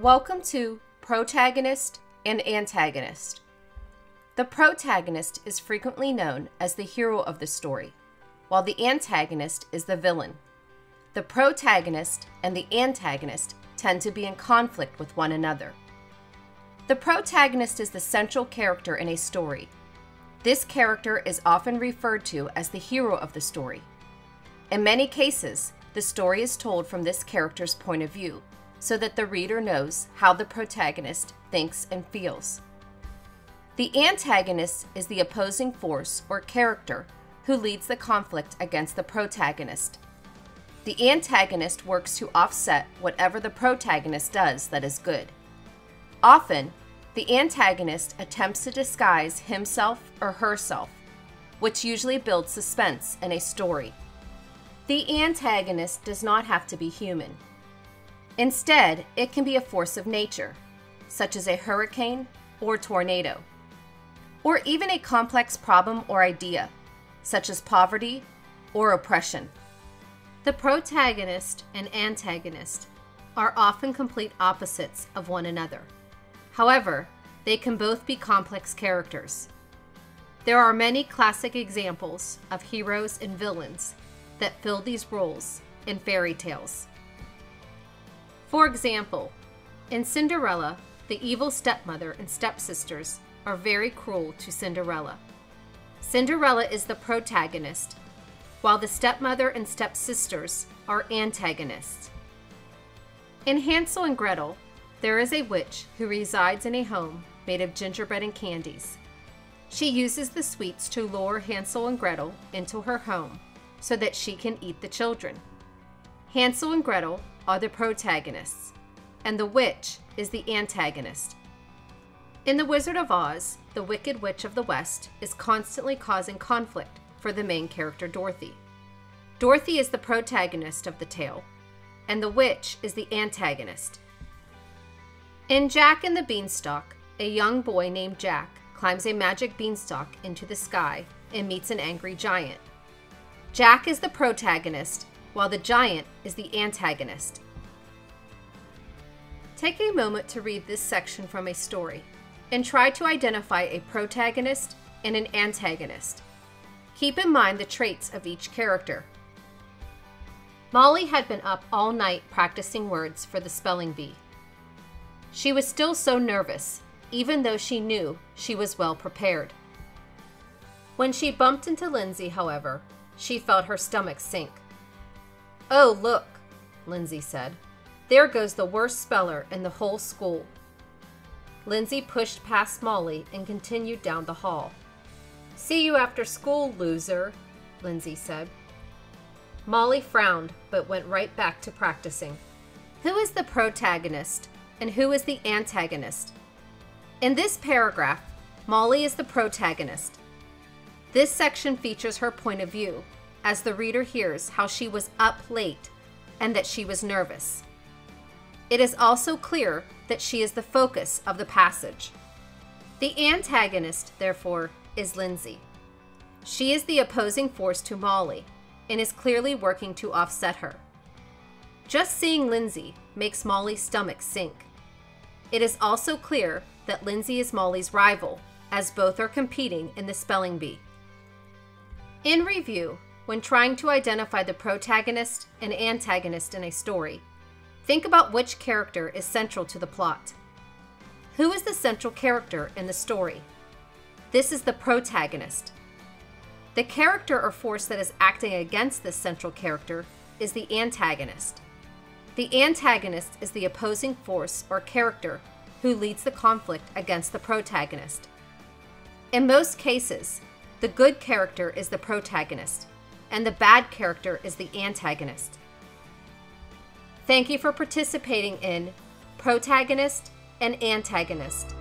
Welcome to Protagonist and Antagonist. The protagonist is frequently known as the hero of the story, while the antagonist is the villain. The protagonist and the antagonist tend to be in conflict with one another. The protagonist is the central character in a story. This character is often referred to as the hero of the story. In many cases, the story is told from this character's point of view so that the reader knows how the protagonist thinks and feels. The antagonist is the opposing force or character who leads the conflict against the protagonist. The antagonist works to offset whatever the protagonist does that is good. Often, the antagonist attempts to disguise himself or herself, which usually builds suspense in a story. The antagonist does not have to be human. Instead, it can be a force of nature, such as a hurricane or tornado, or even a complex problem or idea, such as poverty or oppression. The protagonist and antagonist are often complete opposites of one another. However, they can both be complex characters. There are many classic examples of heroes and villains that fill these roles in fairy tales. For example, in Cinderella, the evil stepmother and stepsisters are very cruel to Cinderella. Cinderella is the protagonist, while the stepmother and stepsisters are antagonists. In Hansel and Gretel, there is a witch who resides in a home made of gingerbread and candies. She uses the sweets to lure Hansel and Gretel into her home so that she can eat the children. Hansel and Gretel are the protagonists, and the witch is the antagonist. In The Wizard of Oz, the Wicked Witch of the West is constantly causing conflict for the main character Dorothy. Dorothy is the protagonist of the tale, and the witch is the antagonist. In Jack and the Beanstalk, a young boy named Jack climbs a magic beanstalk into the sky and meets an angry giant. Jack is the protagonist, while the giant is the antagonist. Take a moment to read this section from a story and try to identify a protagonist and an antagonist. Keep in mind the traits of each character. Molly had been up all night practicing words for the spelling bee. She was still so nervous, even though she knew she was well prepared. When she bumped into Lindsay, however, she felt her stomach sink. Oh, look, Lindsay said. There goes the worst speller in the whole school. Lindsay pushed past Molly and continued down the hall. See you after school, loser, Lindsay said. Molly frowned, but went right back to practicing. Who is the protagonist and who is the antagonist? In this paragraph, Molly is the protagonist. This section features her point of view, as the reader hears how she was up late and that she was nervous. It is also clear that she is the focus of the passage. The antagonist, therefore, is Lindsay. She is the opposing force to Molly and is clearly working to offset her. Just seeing Lindsay makes Molly's stomach sink. It is also clear that Lindsay is Molly's rival, as both are competing in the spelling bee. In review, when trying to identify the protagonist and antagonist in a story, think about which character is central to the plot. Who is the central character in the story? This is the protagonist. The character or force that is acting against this central character is the antagonist. The antagonist is the opposing force or character who leads the conflict against the protagonist. In most cases, the good character is the protagonist, and the bad character is the antagonist. Thank you for participating in Protagonist and Antagonist.